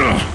Ugh.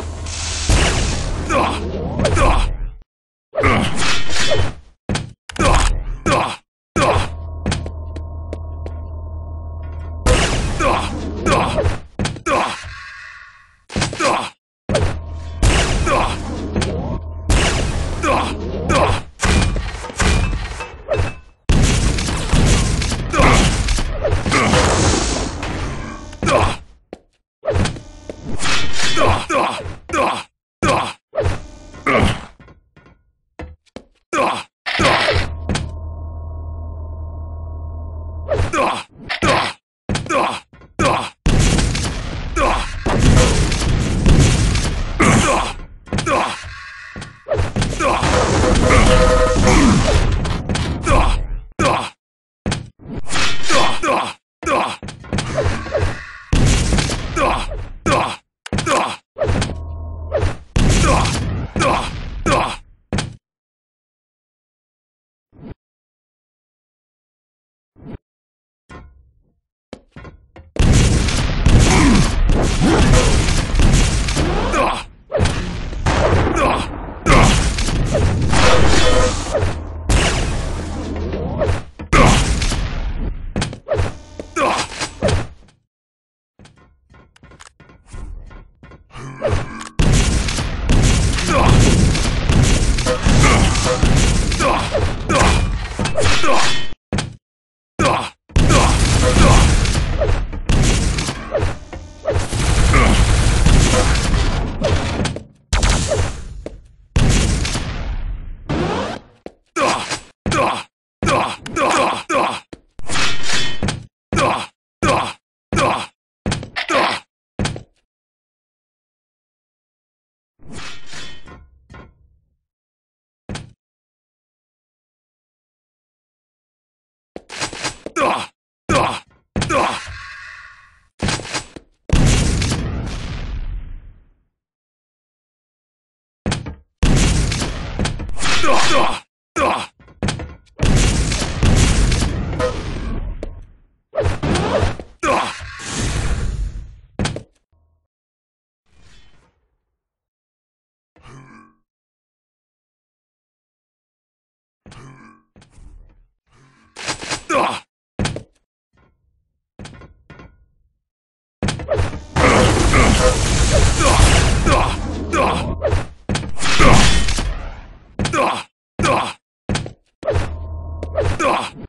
了。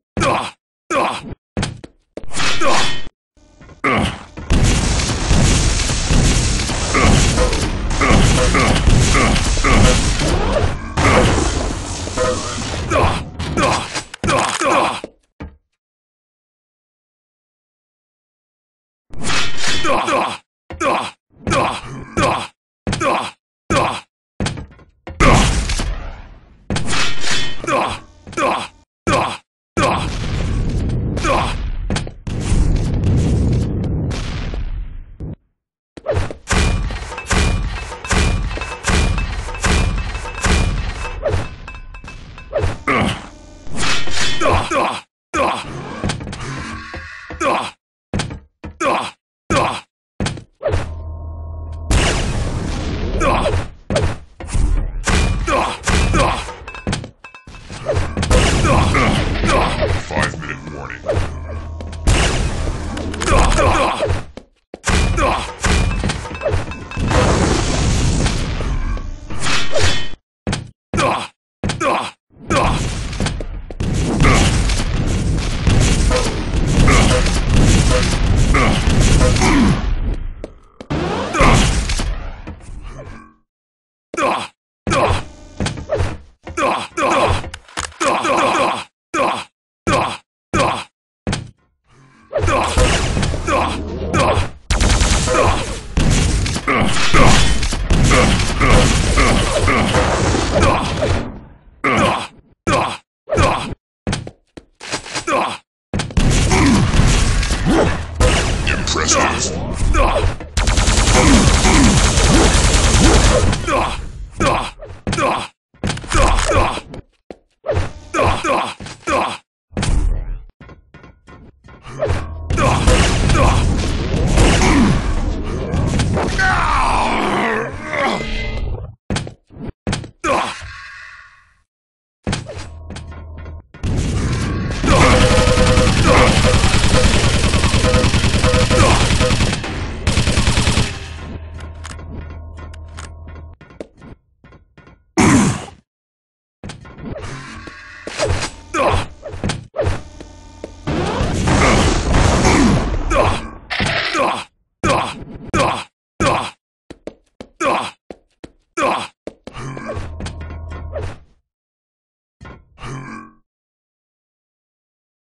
Ugh. No!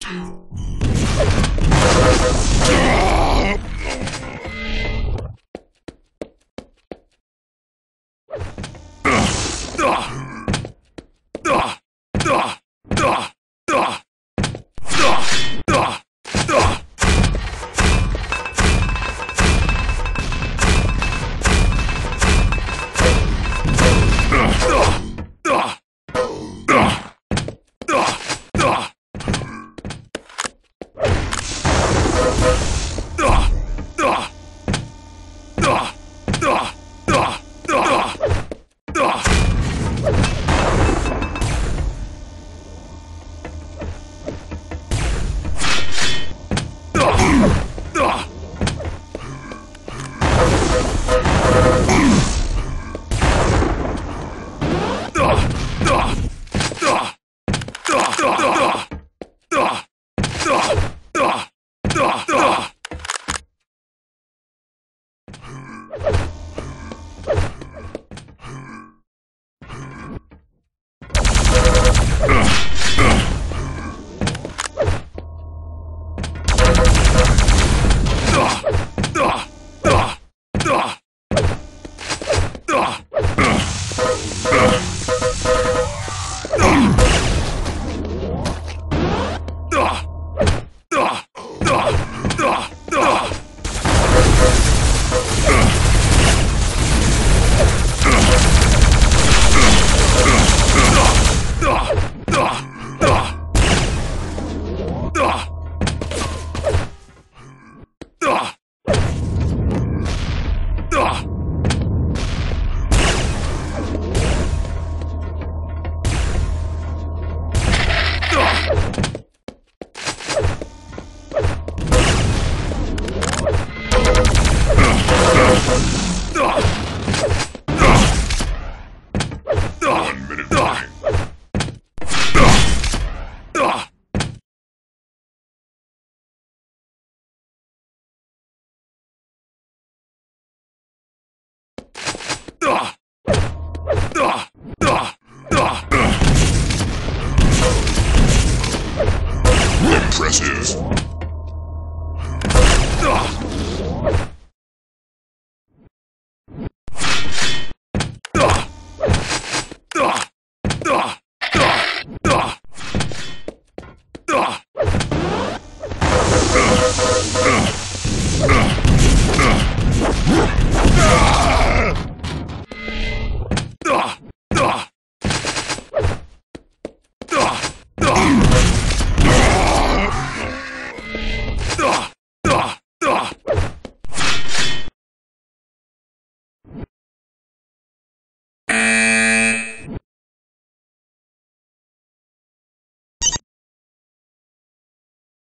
你。Ugh.